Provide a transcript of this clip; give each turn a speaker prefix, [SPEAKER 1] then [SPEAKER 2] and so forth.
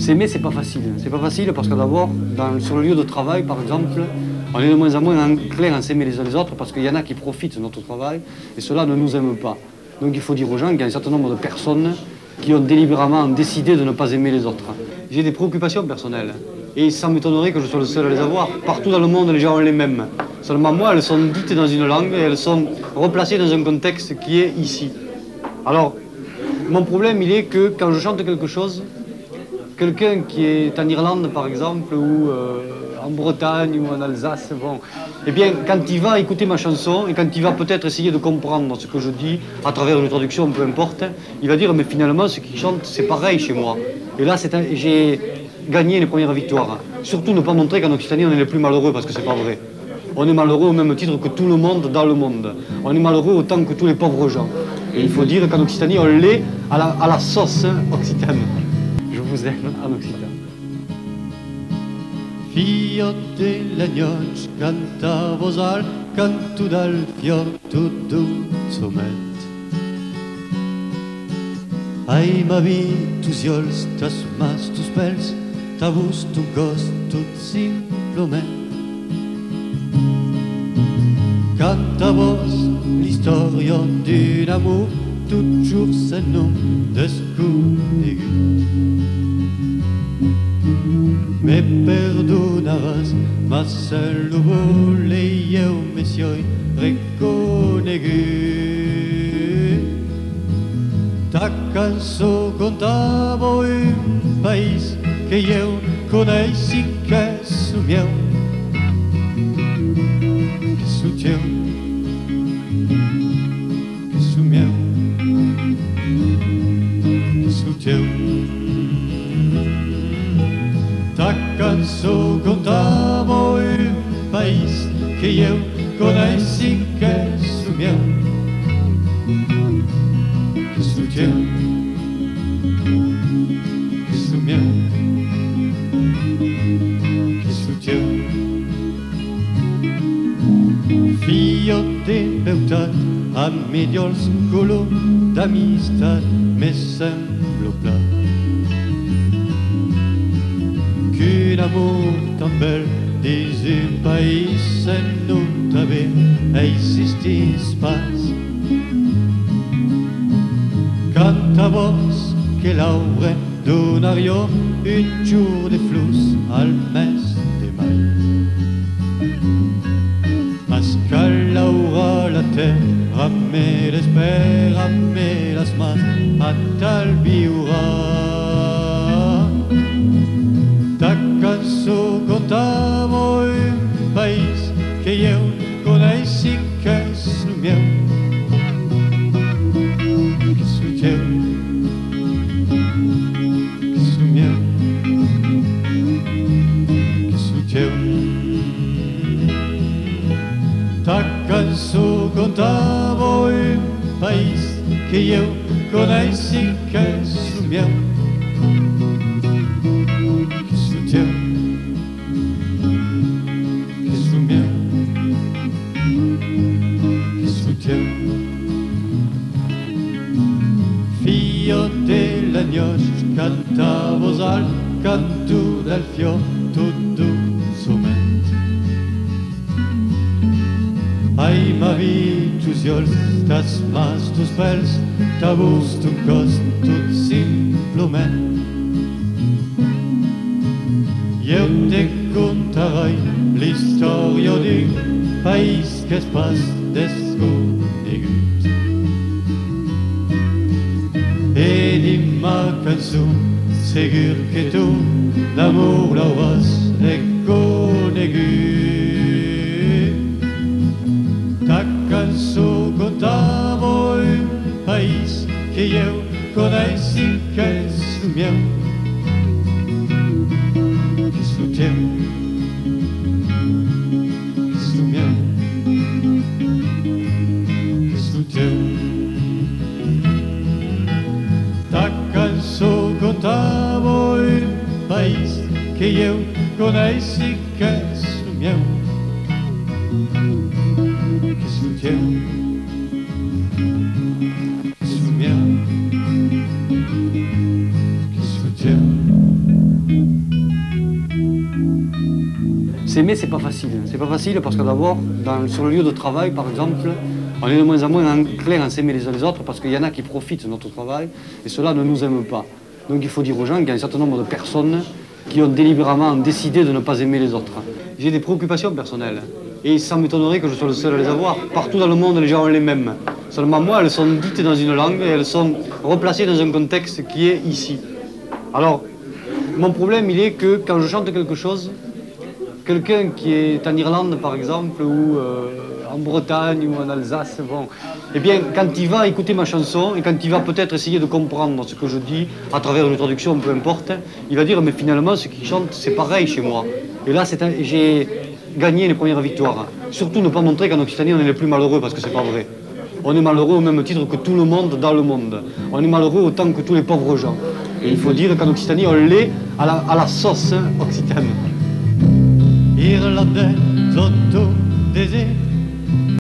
[SPEAKER 1] S'aimer, c'est pas facile. C'est pas facile parce que d'abord, sur le lieu de travail, par exemple, on est de moins en moins enclin à s'aimer les uns les autres parce qu'il y en a qui profitent de notre travail et cela ne nous aime pas. Donc il faut dire aux gens qu'il y a un certain nombre de personnes qui ont délibérément décidé de ne pas aimer les autres. J'ai des préoccupations personnelles et ça m'étonnerait que je sois le seul à les avoir. Partout dans le monde, les gens ont les mêmes. Seulement moi, elles sont dites dans une langue et elles sont replacées dans un contexte qui est ici. Alors, mon problème, il est que quand je chante quelque chose, quelqu'un qui est en Irlande, par exemple, ou euh, en Bretagne ou en Alsace, eh bien, quand il va écouter ma chanson et quand il va peut-être essayer de comprendre ce que je dis à travers une traduction, peu importe, il va dire, mais finalement, ce qu'il chante, c'est pareil chez moi. Et là, j'ai gagné les premières victoires. Surtout ne pas montrer qu'en Occitanie, on est les plus malheureux, parce que c'est pas vrai. On est malheureux au même titre que tout le monde dans le monde. On est malheureux autant que tous les pauvres gens. Et il faut dire qu'en Occitanie, on l'est à la, à la sauce occitane. Je vous aime en Occitanie.
[SPEAKER 2] Figlio della gnoc cantavo al canto dal fior tutto somet. Ai ma vi tu siols tas mas tus pels, ta vus tu cos simplement. Canta vos l'historia d'un amour toujours ce nom desconegut. Me perdonaràs, ma seul volei eu, messioi, reconegut. Ta cançó contava un país que eu coneixi que és eu coneixi que meu, que teu, que meu, que teu. Figlio de beutat, a millors color d'amistat, me semblo plat. qu'un amour tan bel un país en non també existís pas. Canta vos que l'aure donario un jour de flus al mes de mai. Mas cal l'aura la terra me l'espera me las mans cançó contava un país que eu coneixi que és el meu, que és el teu, que és el meu, que és el teu. Figlio della gnoc cantavos al canto del fior ma vi tus iols, tas mas tus pèls, ta vos tu cos tot simplement. Jo te contarai l'història d'un país que es pas desconegut. E di ma cançó, segur que tu l'amor l'hauràs reconegut. País que eu coneixi que és el meu, que és el teu, que és el meu, que és el teu. Ta cançó contava un país que eu coneixi que és el meu, que és el teu,
[SPEAKER 1] S'aimer, c'est pas facile. C'est pas facile parce que d'abord, sur le lieu de travail, par exemple, on est de moins en moins enclin à s'aimer les uns les autres parce qu'il y en a qui profitent de notre travail et cela ne nous aime pas. Donc il faut dire aux gens qu'il y a un certain nombre de personnes qui ont délibérément décidé de ne pas aimer les autres. J'ai des préoccupations personnelles et ça m'étonnerait que je sois le seul à les avoir. Partout dans le monde, les gens ont les mêmes. Seulement moi, elles sont dites dans une langue et elles sont replacées dans un contexte qui est ici. Alors, mon problème, il est que quand je chante quelque chose, quelqu'un qui est en Irlande, par exemple, ou euh, en Bretagne ou en Alsace, bon, eh bien, quand il va écouter ma chanson et quand il va peut-être essayer de comprendre ce que je dis à travers une traduction, peu importe, il va dire, mais finalement, ce qu'il chante, c'est pareil chez moi. Et là, j'ai gagné les premières victoires. Surtout ne pas montrer qu'en Occitanie, on est les plus malheureux, parce que c'est pas vrai. On est malheureux au même titre que tout le monde dans le monde. On est malheureux autant que tous les pauvres gens. Et il faut dire qu'en Occitanie, on l'est à la, à la sauce occitane.
[SPEAKER 2] Irlandais, autodésir